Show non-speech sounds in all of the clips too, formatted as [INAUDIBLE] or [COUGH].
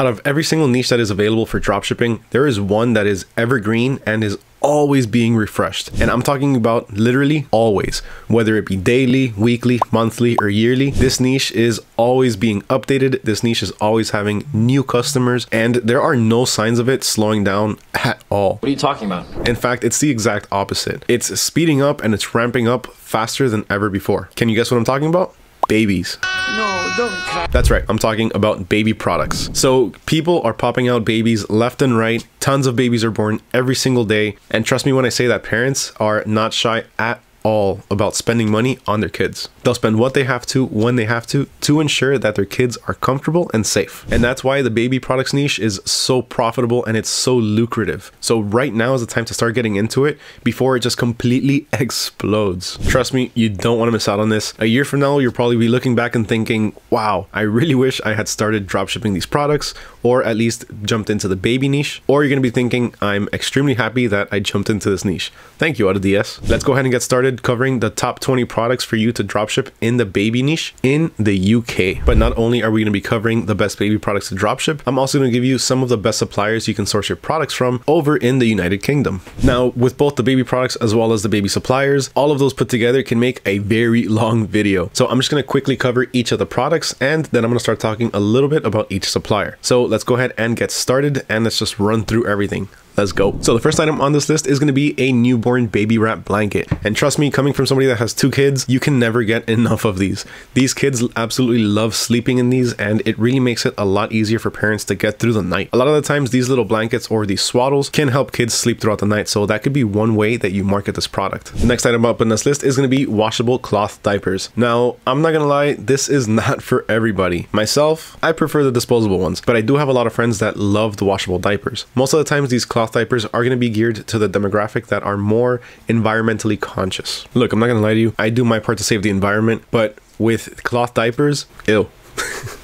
Out of every single niche that is available for dropshipping, there is one that is evergreen and is always being refreshed. And I'm talking about literally always, whether it be daily, weekly, monthly, or yearly. This niche is always being updated. This niche is always having new customers, and there are no signs of it slowing down at all. What are you talking about? In fact, it's the exact opposite. It's speeding up and it's ramping up faster than ever before. Can you guess what I'm talking about? Babies. No, don't. That's right, I'm talking about baby products. So people are popping out babies left and right. Tons of babies are born every single day. And trust me when I say that parents are not shy at all about spending money on their kids. They'll spend what they have to when they have to to ensure that their kids are comfortable and safe. And that's why the baby products niche is so profitable and it's so lucrative. So right now is the time to start getting into it before it just completely [LAUGHS] explodes. Trust me, you don't want to miss out on this. A year from now, you'll probably be looking back and thinking, wow, I really wish I had started dropshipping these products or at least jumped into the baby niche. Or you're to be thinking, I'm extremely happy that I jumped into this niche. Thank you, AutoDS. Let's go ahead and get started covering the top 20 products for you to dropship in the baby niche in the UK. But not only are we to be covering the best baby products to dropship, I'm also to give you some of the best suppliers you can source your products from over in the United Kingdom. Now, with both the baby products as well as the baby suppliers, all of those put together can make a very long video. So I'm just to quickly cover each of the products and then I'm to start talking a little bit about each supplier. So let's go ahead and get started and let's just run through everything. Let's go. So the first item on this list is going to be a newborn baby wrap blanket. And trust me, coming from somebody that has two kids, you can never get enough of these. These kids absolutely love sleeping in these and it really makes it a lot easier for parents to get through the night. A lot of the times these little blankets or these swaddles can help kids sleep throughout the night. So that could be one way that you market this product. The next item up on this list is going to be washable cloth diapers. Now, I'm not going to lie, this is [LAUGHS] not for everybody. Myself, I prefer the disposable ones, but I do have a lot of friends that love the washable diapers. Most of the times these cloth diapers are going to be geared to the demographic that are more environmentally conscious. Look, I'm not going to lie to you. I do my part to save the environment, but with cloth diapers, ew. [LAUGHS]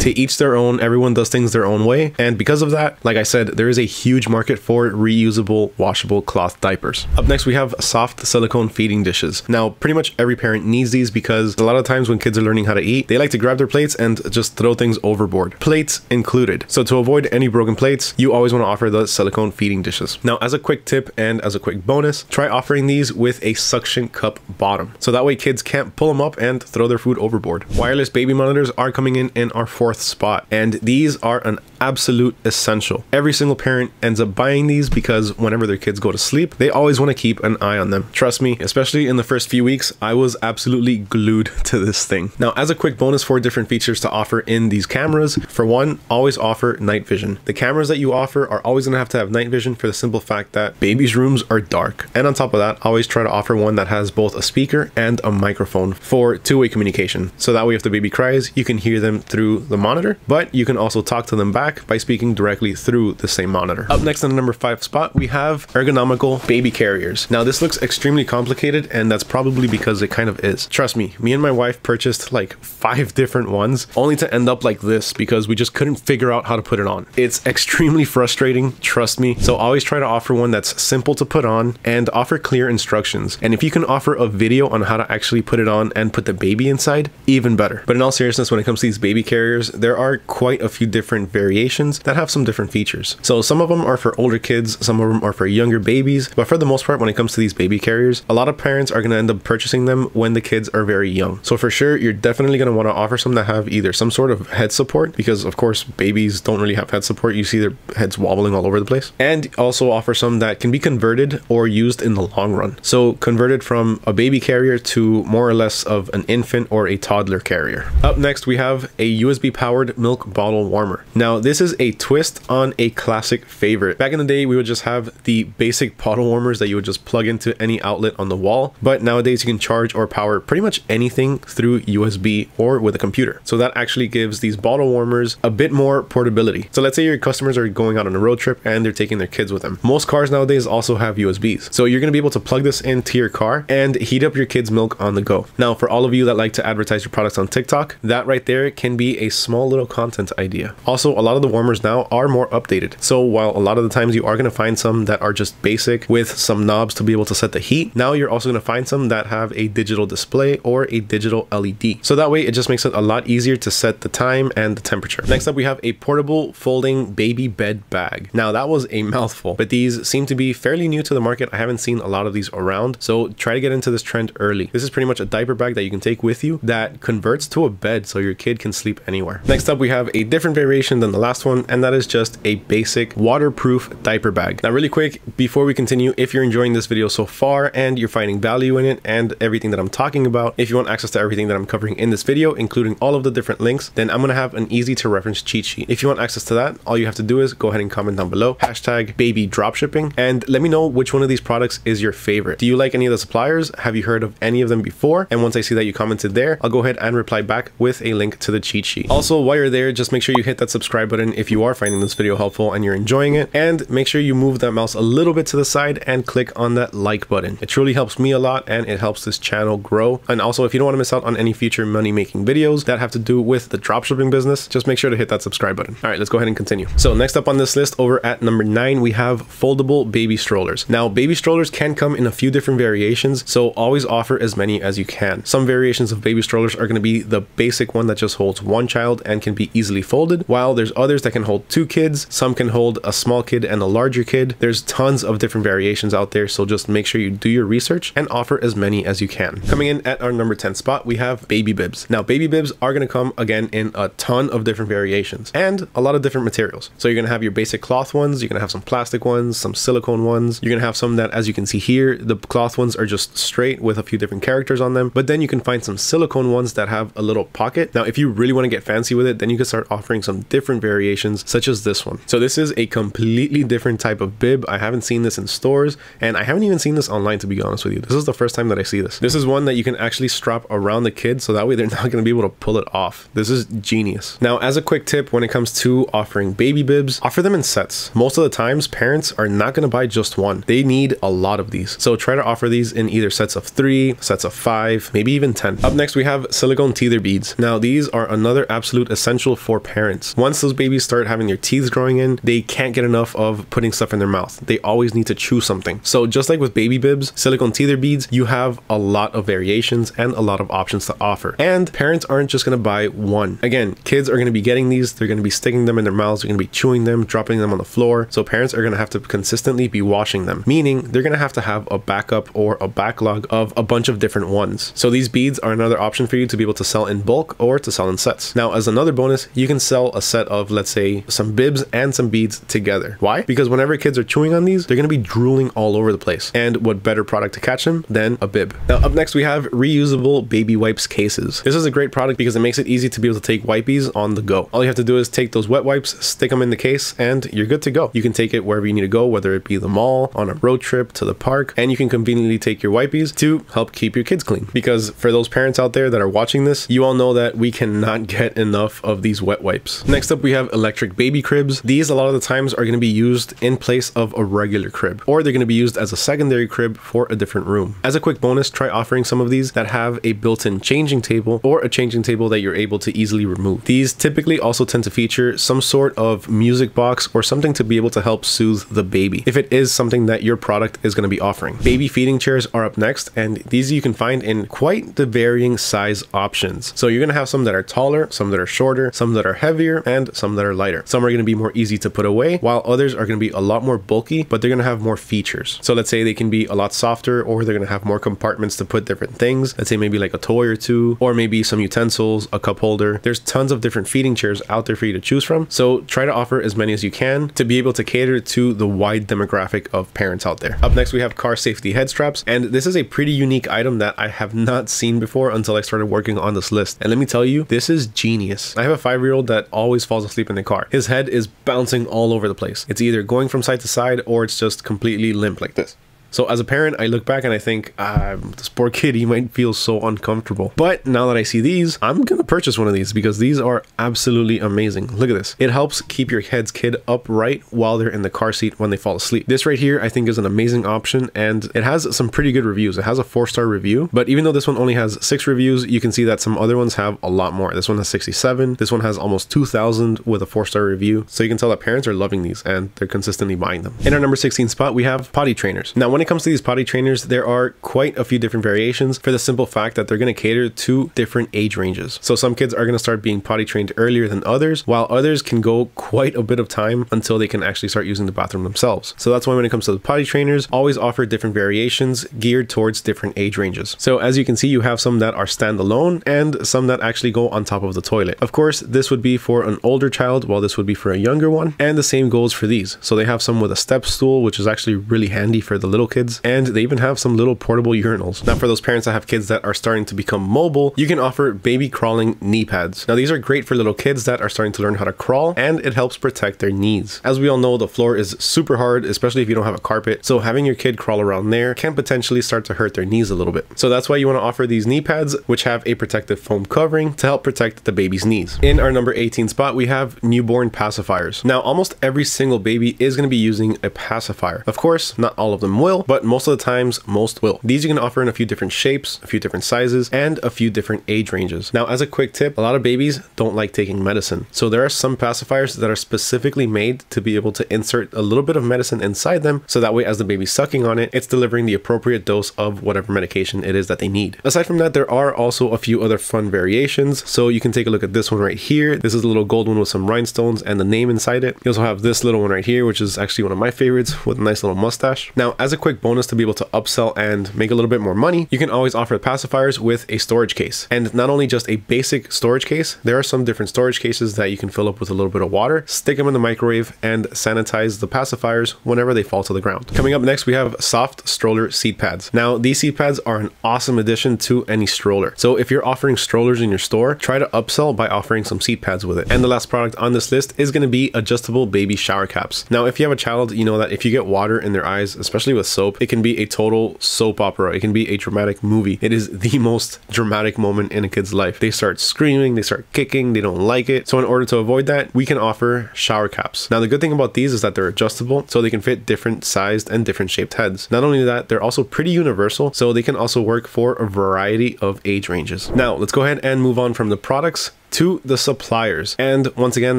to each their own. Everyone does things their own way. And because of that like i said there is a huge market for reusable washable cloth diapers. Up next we have soft silicone feeding dishes. Now pretty much every parent needs these because a lot of times when kids are learning how to eat they like to grab their plates and just throw things overboard plates included. So to avoid any broken plates you always want to offer the silicone feeding dishes. Now as a quick tip and as a quick bonus try offering these with a suction cup bottom. So that way kids can't pull them up and throw their food overboard. Wireless baby monitors are coming in and our fourth spot. And these are an absolute essential. Every single parent ends up buying these because whenever their kids go to sleep, they always want to keep an eye on them. Trust me, especially in the first few weeks, I was absolutely glued [LAUGHS] to this thing. Now, as a quick bonus for different features to offer in these cameras, for one, always offer night vision. The cameras that you offer are always going to have to have night vision for the simple fact that babies' rooms are dark. And on top of that, always try to offer one that has both a speaker and a microphone for two-way communication. So that way if the baby cries, you can hear them through the monitor, but you can also talk to them back by speaking directly through the same monitor. Up next in the number five spot, we have ergonomical baby carriers. Now this looks extremely complicated and that's probably because it kind of is. Trust me, me and my wife purchased like five [LAUGHS] different ones only to end up like this because we just couldn't figure out how to put it on. It's extremely frustrating, trust me. So always try to offer one that's simple to put on and offer clear instructions. And if you can offer a video on how to actually put it on and put the baby inside, even better. But in all seriousness, when it comes to these baby carriers, there are quite a few different variations that have some different features. So some of them are for older kids, some of them are for younger babies, but for the most part, when it comes to these baby carriers, a lot of parents are going to end up purchasing them when the kids are very young. So for sure, you're definitely going to want to offer some that have either some sort of head support, because of course, babies don't really have head support. You see their heads wobbling all over the place. And also offer some that can be converted or used in the long run. So converted from a baby carrier to more or less of an infant or a toddler carrier. Up next, we have a USB powered milk bottle warmer. Now, this is a twist on a classic favorite. Back in the day, we would just have the basic bottle warmers that you would just plug into any outlet on the wall. But nowadays, you can charge or power pretty much anything through USB or with a computer. So that actually gives these bottle warmers a bit more portability. So let's say your customers are going out on a road trip and they're taking their kids with them. Most cars nowadays also have USBs. So you're going to be able to plug this into your car and heat up your kids' milk on the go. Now, for all of you that like to advertise your products on TikTok, that right there can be a small little content idea. Also, a lot of the warmers now are more updated. So while a lot of the times you are going to find some that are just basic with some knobs to be able to set the heat, now you're also going to find some that have a digital display or a digital LED. So that way it just makes it a lot easier to set the time and the temperature. Next up, we have a portable folding baby bed bag. Now that was a [LAUGHS] mouthful, but these seem to be fairly new to the market. I haven't seen a lot of these around. So try to get into this trend early. This is pretty much a diaper bag that you can take with you that converts to a bed so your kid can sleep anywhere. Next up, we have a different variation than the last one, and that is just a basic waterproof diaper bag. Now really quick, before we continue, if you're enjoying this video so far and you're finding value in it and everything that I'm talking about, if you want access to everything that I'm covering in this video, including all of the different links, then I'm gonna have an easy to reference cheat sheet. If you want access to that, all you have to do is go ahead and comment down below, hashtag baby dropshipping, and let me know which one of these products is your favorite. Do you like any of the suppliers? Have you heard of any of them before? And once I see that you commented there, I'll go ahead and reply back with a link to the cheat sheet. Also, while you're there, just make sure you hit that subscribe button if you are finding this video helpful and you're enjoying it, and make sure you move that mouse a little bit to the side and click on that like button. It truly helps me a lot and it helps this channel grow. And also, if you don't want to miss out on any future money making videos that have to do with the dropshipping business, just make sure to hit that subscribe button. All right, let's go ahead and continue. So next up on this list over at number nine, we have foldable baby strollers. Now, baby strollers can come in a few different variations, so always offer as many as you can. Some variations of baby strollers are going to be the basic one that just holds one child and can be easily folded, while there's others that can hold two kids. Some can hold a small kid and a larger kid. There's tons of different variations out there, so just make sure you do your research and offer as many as you can. Coming in at our number 10 spot, we have baby bibs. Now, baby bibs are to come again in a ton of different variations and a lot of different materials. So you're to have your basic cloth ones, you're to have some plastic ones, some silicone ones. You're to have some that, as you can see here, the cloth ones are just straight with a few different characters on them. But then you can find some silicone ones that have a little pocket. Now, if you really want to get fancy with it, then you can start offering some different variations, such as this one. So this is a completely different type of bib. I haven't seen this in stores and I haven't even seen this online, to be honest with you. This is the first time that I see this. This is one that you can actually strap around the kid so that way they're not going to be able to pull it off. This is genius. Now, as a quick tip, when it comes to offering baby bibs, offer them in sets. Most of the times, parents are not going to buy just one. They need a lot of these. So try to offer these in either sets of three, sets of five, maybe even 10. Up next, we have silicone teether beads. Now, these are another absolute essential for parents. Once those babies start having their teeth growing in, they can't get enough of putting stuff in their mouth. They always need to chew something. So just like with baby bibs, silicone teether beads, you have a lot of variations and a lot of options to offer. And parents aren't just to buy one. Again, kids are to be getting these, they're to be sticking them in their mouths, they're to be chewing them, dropping them on the floor. So parents are to have to consistently be washing them, meaning they're to have to have a backup or a backlog of a bunch of different ones. So these beads are another option for you to be able to sell in bulk or to sell in sets. As another bonus, you can sell a set of, let's say, some bibs and some beads together. Why? Because whenever kids are chewing on these, they're going to be drooling all over the place. And what better product to catch them than a bib? Now, up next, we have reusable baby wipes cases. This is a great product because it makes it easy to be able to take wipies on the go. All you have to do is take those wet wipes, stick them in the case, and you're good to go. You can take it wherever you need to go, whether it be the mall, on a road trip, to the park, and you can conveniently take your wipies to help keep your kids clean. Because for those parents out there that are watching this, you all know that we cannot [LAUGHS] get enough of these wet wipes. Next up, we have electric baby cribs. These a lot of the times are going to be used in place of a regular crib, or they're going to be used as a secondary crib for a different room. As a quick bonus, try offering some of these that have a built-in changing table or a changing table that you're able to easily remove. These typically also tend to feature some sort of music box or something to be able to help soothe the baby if it is something that your product is going to be offering. Baby feeding chairs are up next, and these you can find in quite the varying size options. So you're going to have some that are taller, some that are shorter, some that are heavier, and some that are lighter. Some are going to be more easy to put away, while others are going to be a lot more bulky, but they're going to have more features. So let's say they can be a lot softer, or they're going to have more compartments to put different things. Let's say maybe like a toy or two, or maybe some utensils, a cup holder. There's tons of different feeding chairs out there for you to choose from. So try to offer as many as you can to be able to cater to the wide demographic of parents out there. Up next, we have car safety head straps, and this is a pretty unique item that I have not seen before until I started working on this list. And let me tell you, this is genius. I have a five-year-old that always falls asleep in the car. His head is bouncing all over the place. It's either going from side to side or it's just completely limp like this. So as a parent, I look back and I think, ah, this poor kid, he might feel so uncomfortable. But now that I see these, I'm gonna purchase one of these because these are absolutely amazing. Look at this. It helps keep your head's kid upright while they're in the car seat when they fall asleep. This right here, I think is an amazing option and it has some pretty good reviews. It has a four star review, but even though this one only has six reviews, you can see that some other ones have a lot more. This one has 67. This one has almost 2,000 with a four star review. So you can tell that parents are loving these and they're consistently buying them. In our number 16 spot, we have potty trainers. Now, when it comes to these potty trainers, there are quite a few different variations for the simple fact that they're going to cater to different age ranges. So some kids are going to start being potty trained earlier than others, while others can go quite a bit of time until they can actually start using the bathroom themselves. So that's why when it comes to the potty trainers, always offer different variations geared towards different age ranges. So as you can see, you have some that are standalone and some that actually go on top of the toilet. Of course, this would be for an older child, while this would be for a younger one. And the same goes for these. So they have some with a step stool, which is actually really handy for the little kids. And they even have some little portable urinals. Now for those parents that have kids that are starting to become mobile, you can offer baby crawling knee pads. Now these are great for little kids that are starting to learn how to crawl and it helps protect their knees. As we all know, the floor is super hard, especially if you don't have a carpet. So having your kid crawl around there can potentially start to hurt their knees a little bit. So that's why you want to offer these knee pads, which have a protective foam covering to help protect the baby's knees. In our number 18 spot, we have newborn pacifiers. Now, almost every single baby is going to be using a pacifier. Of course, not all of them will, but most of the times, most will. These you can offer in a few different shapes, a few different sizes, and a few different age ranges. Now, as a quick tip, a lot of babies don't like taking medicine. So there are some pacifiers that are specifically made to be able to insert a little bit of medicine inside them. So that way, as the baby's sucking on it, it's delivering the appropriate dose of whatever medication it is that they need. Aside from that, there are also a few other fun variations. So you can take a look at this one right here. This is a little gold one with some rhinestones and the name inside it. You also have this little one right here, which is actually one of my favorites with a nice little mustache. Now, as a quick bonus to be able to upsell and make a little bit more money, you can always offer pacifiers with a storage case. And not only just a basic storage case, there are some different storage cases that you can fill up with a little bit of water, stick them in the microwave, and sanitize the pacifiers whenever they fall to the ground. Coming up next, we have soft stroller seat pads. Now, these seat pads are an awesome addition to any stroller. So if you're offering strollers in your store, try to upsell by offering some seat pads with it. And the last product on this list is going to be adjustable baby shower caps. Now, if you have a child, you know that if you get water in their eyes, especially with soap, it can be a total soap opera. It can be a dramatic movie. It is the [LAUGHS] most dramatic moment in a kid's life. They start screaming, they start kicking, they don't like it. So in order to avoid that, we can offer shower caps. Now, the good thing about these is that they're adjustable, so they can fit different sized and different shaped heads. Not only that, they're also pretty universal, so they can also work for a variety of age ranges. Now, let's go ahead and move on from the products to the suppliers. And once again,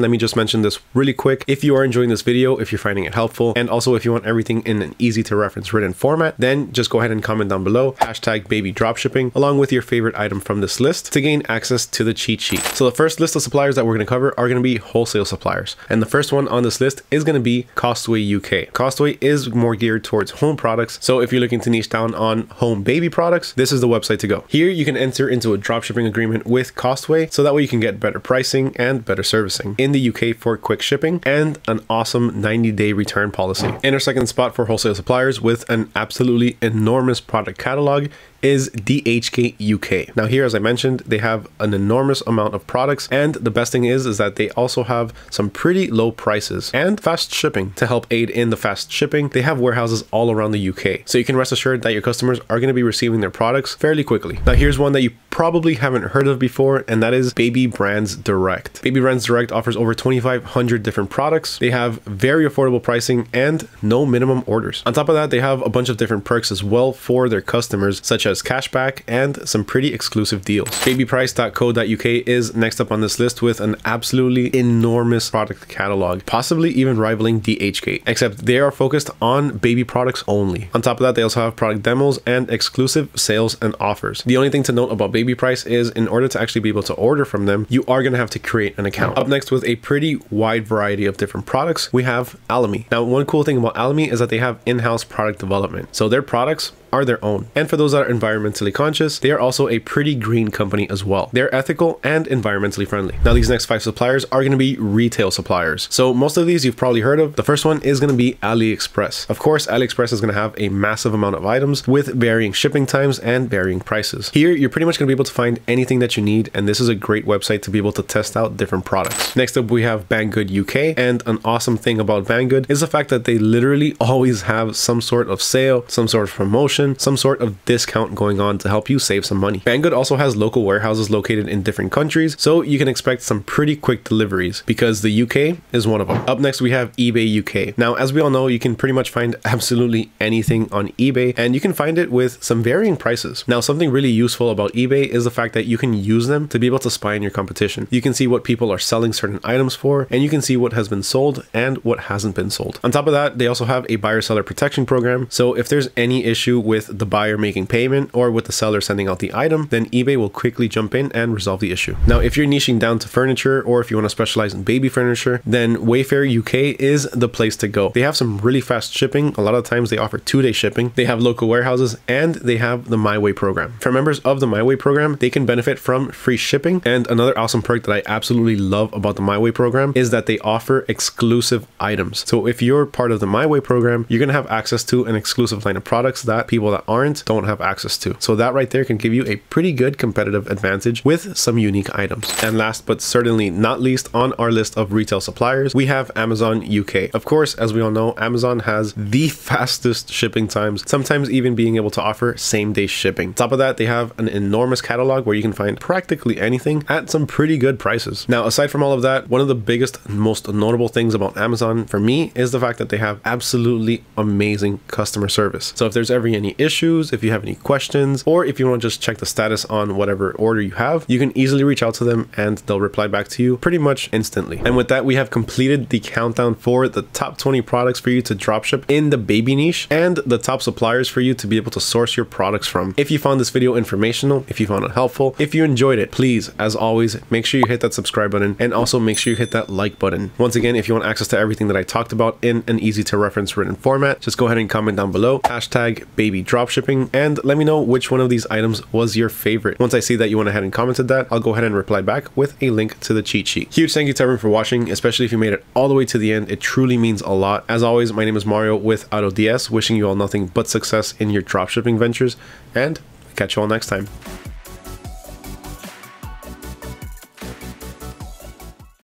let me just mention this really quick. If you are enjoying this video, if you're finding it helpful, and also if you want everything in an easy to reference written format, then just go ahead and comment down below, hashtag baby dropshipping, along with your favorite item from this list to gain access to the cheat sheet. So the first list of suppliers that we're to cover are to be wholesale suppliers. And the first one on this list is to be Costway UK. Costway is more geared towards home products. So if you're looking to niche down on home baby products, this is the website to go. Here you can enter into a dropshipping agreement with Costway so that way you can get better pricing and better servicing in the UK for quick shipping and an awesome 90 day return policy. In our second spot for wholesale suppliers with an absolutely enormous product catalog is DHgate UK. Now here, as I mentioned, they have an enormous amount of products and the best thing is, is that they also have some pretty low prices and fast shipping to help aid in the fast shipping. They have warehouses all around the UK. So you can rest assured that your customers are going to be receiving their products fairly quickly. Now here's one that you probably haven't heard of before and that is Baby Brands Direct. Baby Brands Direct offers over 2,500 different products. They have very affordable pricing and no minimum orders. On top of that, they have a bunch of different perks as well for their customers such as as cashback and some pretty exclusive deals. Babyprice.co.uk is next up on this list with an absolutely enormous product catalog, possibly even rivaling DHgate, except they are focused on baby products only. On top of that, they also have product demos and exclusive sales and offers. The only thing to note about Baby Price is in order to actually be able to order from them, you are going to have to create an account. Up next with a pretty wide variety of different products, we have Alamy. Now, one cool thing about Alamy is that they have in-house product development. So their products are their own. And for those that are environmentally conscious, they are also a pretty green company as well. They're ethical and environmentally friendly. Now, these next five suppliers are going to be retail suppliers. So most of these you've probably heard of. The first one is going to be AliExpress. Of course, AliExpress is going to have a massive amount of items with varying shipping times and varying prices. Here, you're pretty much going to be able to find anything that you need, and this is a great website to be able to test out different products. Next up, we have Banggood UK, and an awesome thing about Banggood is the fact that they literally always have some sort of sale, some sort of promotion, some sort of discount going on to help you save some money. Banggood also has local warehouses located in different countries, so you can expect some pretty quick deliveries because the UK is one of them. Up next, we have eBay UK. Now, as we all know, you can pretty much find [LAUGHS] absolutely anything on eBay, and you can find it with some varying prices. Now, something really useful about eBay is the fact that you can use them to be able to spy on your competition. You can see what people are selling certain items for, and you can see what has been sold and what hasn't been sold. On top of that, they also have a buyer seller protection program. So if there's any issue with the buyer making payment or with the seller sending out the item, then eBay will quickly jump in and resolve the issue. Now, if you're niching down to furniture or if you want to specialize in baby furniture, then Wayfair UK is the place to go. They have some really fast shipping. A lot of times they offer two day shipping. They have local warehouses and they have the MyWay program. For members of the MyWay program, they can benefit from free shipping. And another awesome perk that I absolutely love about the MyWay program is that they offer exclusive items. So if you're part of the MyWay program, you're going to have access to an exclusive line of products that people that aren't don't have access to. So that right there can give you a pretty good competitive advantage with some unique items. And last but certainly not least on our list of retail suppliers, we have Amazon UK. Of course, as we all know, Amazon has the [LAUGHS] fastest shipping times, sometimes even being able to offer same day shipping. On top of that, they have an enormous catalog where you can find practically anything at some pretty good prices. Now, aside from all of that, one of the biggest, most notable things about Amazon for me is the fact that they have absolutely amazing customer service. So if there's ever any issues, if you have any questions, or if you want to just check the status on whatever order you have, you can easily reach out to them and they'll reply back to you pretty much instantly. And with that, we have completed the countdown for the top 20 products for you to dropship in the baby niche and the top suppliers for you to be able to source your products from. If you found this video informational, if you found it helpful, if you enjoyed it, please, as always, make sure you hit that subscribe button and also make sure you hit that like button. Once again, if you want access to everything that I talked about in an easy to reference written format, just go ahead and comment down below, hashtag baby dropshipping, and let me know which one of these items was your favorite. Once I see that you went ahead and commented that, I'll go ahead and reply back with a link to the cheat sheet. Huge thank you to everyone for watching, especially if you made it all the way to the end. It truly means a lot. As always, my name is Mario with AutoDS, wishing you all nothing but success in your dropshipping ventures, and catch you all next time.